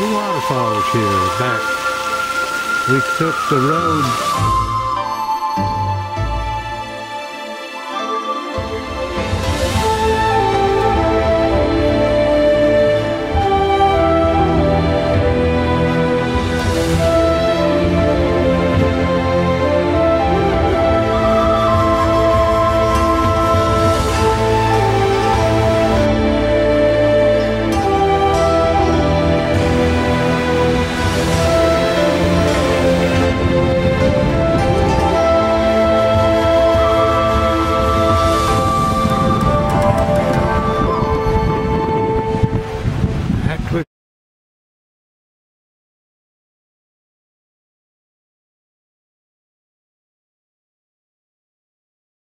waterfalls here back. We took the road